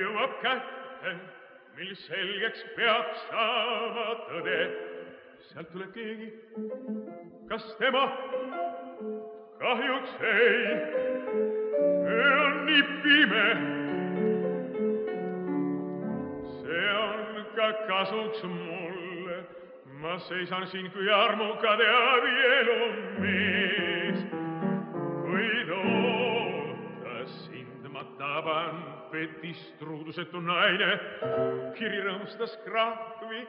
jõuab kätte, mil selgeks peab saama tõde. sealt tuleb keegi. kas tema? kahjuks ei. on nii pime. see on ka kasuks mulle. ma seisan siin kui armukad ja abielumees. Sind ma taban petist truudusetu naine. kiri rõõmustas krahvi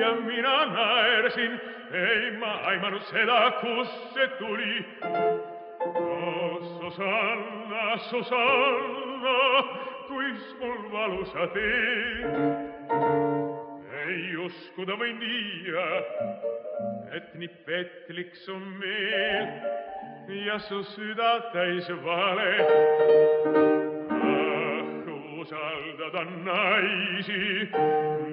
ja mina naersin. ei ma aimanud seda, kust see tuli. Oh, Susanna, Susanna, kuis mul valu sa teed. ei uskuda võin viia, et nii petlik su meel ja su süda täis vale usaldada naisi,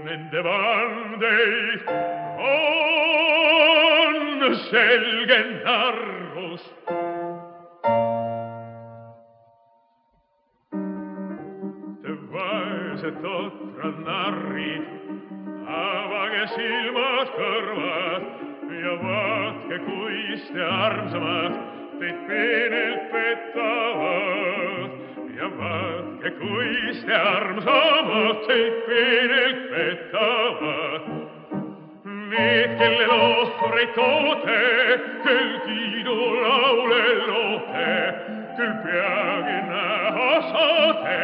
nende vandeid on selge narrus. Te vaesed totrad narrid, avage silmad, kõrvad ja vaatke, kuis te armsamad teid peenelt petavad ja vaatke, e cui ste arm samotte bene il pettava né che le nostre tote che il chino l'aule lote che il piagna osote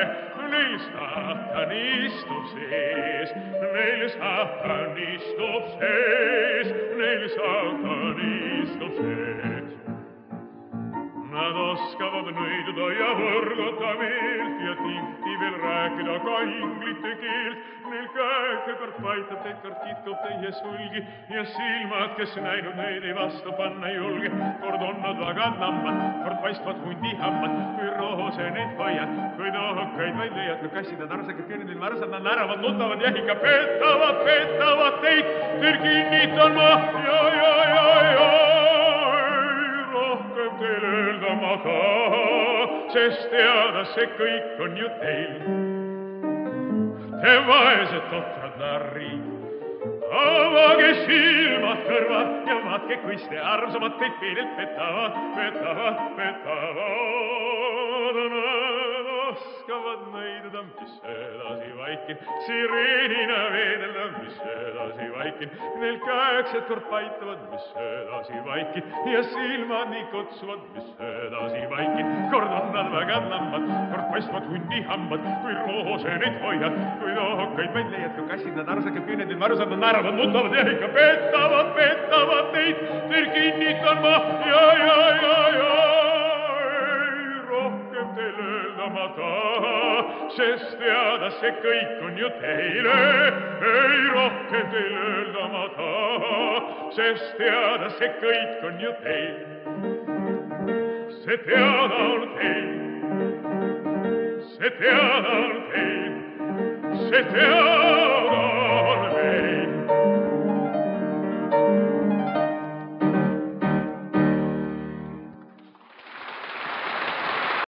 né il satanisto ses né il satanisto ses né il satanisto nõiduda ja võrguta meelt ja tihti veel rääkida ka inglite keelt. Neil käed kord paitab teid, kord kitkub teie sulgi ja silmad, kes näinud neid ei vastu panna julge. kord on nad väga nammad, kord paistvad hundihambad, kui roose neid hoiad, kui nohukaid vaid leiad, kui kassid on arsakad, kõnnid varsad, nad naeravad, nutavad ja ikka petavad, petavad teid. Teil kinnitan ma ja, ja, ja, ja rohkem teil öelda ma cesteada secco i coniutei te vaes et otra narri Ava che silma ferva e va che queste arms ma te per il petava petava petava. Donava scavadnei dam che se la si vaikin, sireenina veedelda, mis edasi vaikin. Neil käeksed kord paitavad, mis edasi vaikin ja silmad nii kutsuvad, mis edasi vaikin. kord on nad väga lambad, kord paistvad hundihambad, kui roose neid hoiad, kui nohukaid vaid leiad, kui kassid nad arsakad, küüned neid varusad, nad naeravad, nutavad ja ikka petavad, petavad teid. Teil kinnitan ma öelda ma taha, sest teada see kõik on ju teile. ei rohkem teil öelda ma taha, sest teada see kõik on ju teil. see teada on teil, see teada on teil, see teada